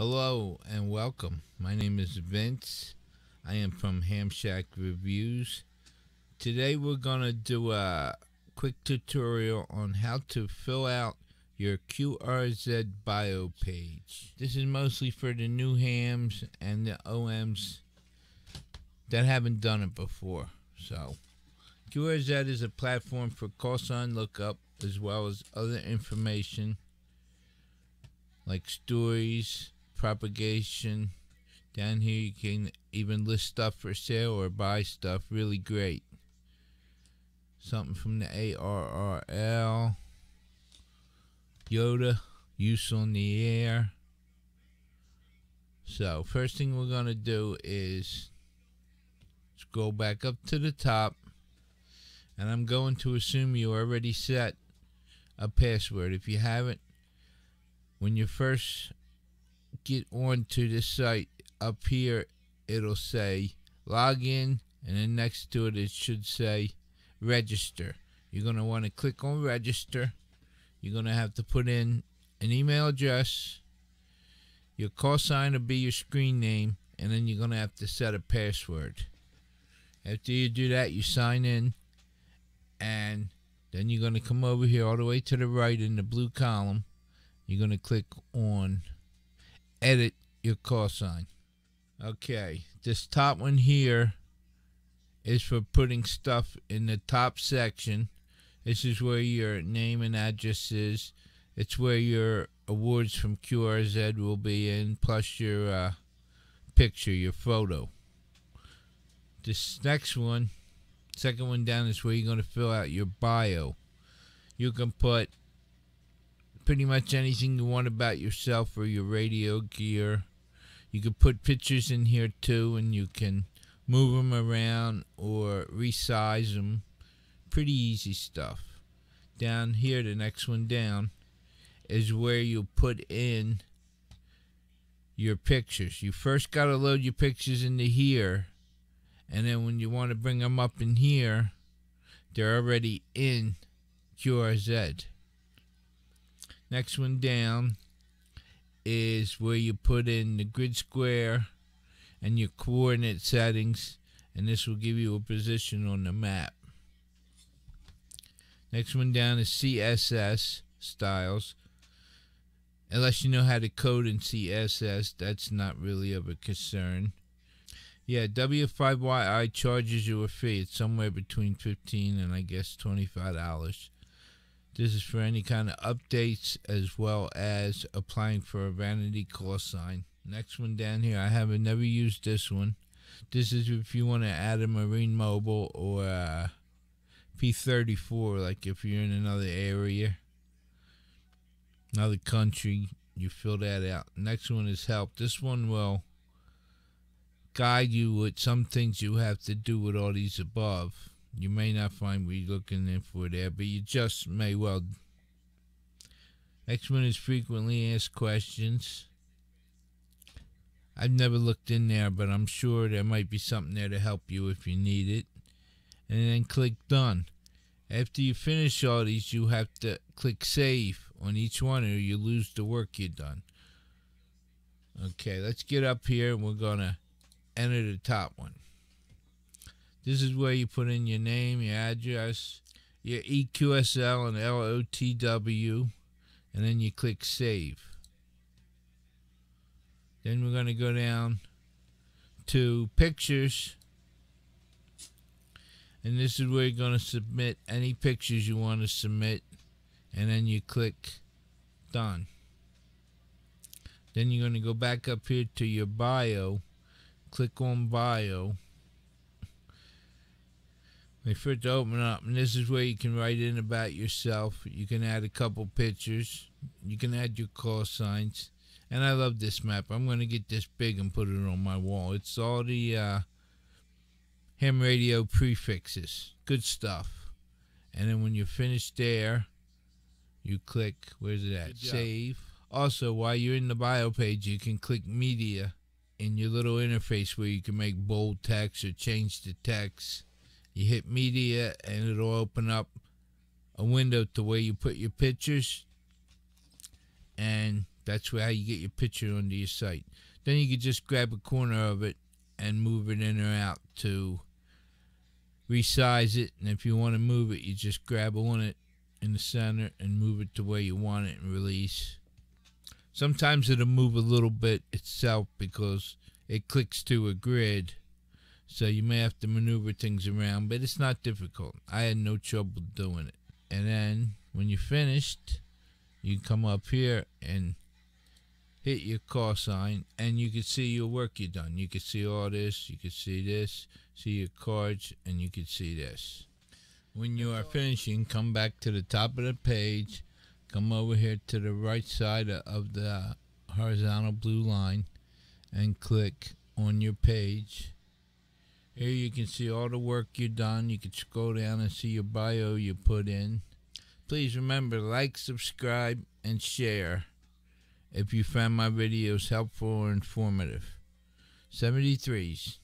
Hello and welcome. My name is Vince. I am from Ham Shack Reviews. Today we're going to do a quick tutorial on how to fill out your QRZ bio page. This is mostly for the new hams and the OMs that haven't done it before. So, QRZ is a platform for call sign lookup as well as other information like stories, propagation. Down here you can even list stuff for sale or buy stuff. Really great. Something from the ARRL. YOTA, use on the air. So first thing we're going to do is scroll back up to the top and I'm going to assume you already set a password. If you haven't, when you first get onto the site up here it'll say login and then next to it it should say register. You're going to want to click on register. You're going to have to put in an email address your call sign will be your screen name and then you're going to have to set a password. After you do that you sign in and then you're going to come over here all the way to the right in the blue column. You're going to click on edit your call sign. Okay, this top one here is for putting stuff in the top section. This is where your name and address is. It's where your awards from QRZ will be in, plus your uh, picture, your photo. This next one, second one down, is where you're going to fill out your bio. You can put pretty much anything you want about yourself or your radio gear. You can put pictures in here too, and you can move them around or resize them. Pretty easy stuff. Down here, the next one down, is where you put in your pictures. You first got to load your pictures into here, and then when you want to bring them up in here, they're already in QRZ. Next one down is where you put in the grid square and your coordinate settings and this will give you a position on the map. Next one down is CSS styles. Unless you know how to code in CSS, that's not really of a concern. Yeah, W5YI charges you a fee. It's somewhere between 15 and I guess $25. This is for any kind of updates as well as applying for a vanity call sign. Next one down here, I haven't never used this one. This is if you want to add a Marine Mobile or a P34, like if you're in another area, another country, you fill that out. Next one is help. This one will guide you with some things you have to do with all these above. You may not find what you're looking in for there, but you just may well. Next one is frequently asked questions. I've never looked in there, but I'm sure there might be something there to help you if you need it. And then click Done. After you finish all these, you have to click Save on each one or you lose the work you've done. Okay, let's get up here and we're going to enter the top one. This is where you put in your name, your address, your EQSL and LOTW, and then you click Save. Then we're going to go down to Pictures, and this is where you're going to submit any pictures you want to submit, and then you click Done. Then you're going to go back up here to your bio, click on Bio, they first open up, and this is where you can write in about yourself. You can add a couple pictures. You can add your call signs. And I love this map. I'm going to get this big and put it on my wall. It's all the uh, ham radio prefixes. Good stuff. And then when you're finished there, you click, where's it at? Save. Also, while you're in the bio page, you can click media in your little interface where you can make bold text or change the text you hit media and it'll open up a window to where you put your pictures and That's how you get your picture onto your site. Then you can just grab a corner of it and move it in or out to resize it. And if you want to move it, you just grab on it in the center and move it to where you want it and release. Sometimes it'll move a little bit itself because it clicks to a grid. So you may have to maneuver things around, but it's not difficult. I had no trouble doing it. And then when you're finished, you come up here and hit your call sign and you can see your work you've done. You can see all this, you can see this, see your cards, and you can see this. When you are finishing, come back to the top of the page, come over here to the right side of the horizontal blue line and click on your page. Here you can see all the work you've done. You can scroll down and see your bio you put in. Please remember like, subscribe, and share if you found my videos helpful or informative. 73s.